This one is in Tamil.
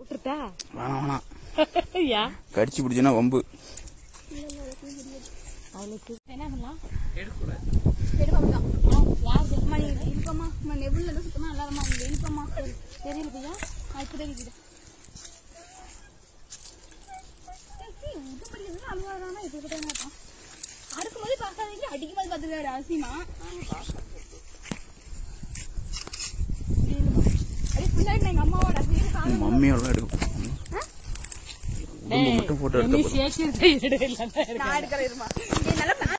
விட்டுருட்டா வேணாம் வேணாம் கடிச்சு பிடிச்சுன்னா வம்பு. அவளுக்கு என்ன பண்ணலாம்? அம்மா நீ இழுப்பம்மா அம்மா நெபுல்ல எல்லாம் சுத்தமா இல்லாதம்மா நீங்க இழுப்பம்மா தெரியல பையா நான் இப்ப தெரியுது பார்க்காதீங்க. பார்த்துக்காரு அசிமா. ஃபுல்லாக எங்க காலம் மம்மியோட எடுக்கும் மட்டும் போட்டோ எடுத்த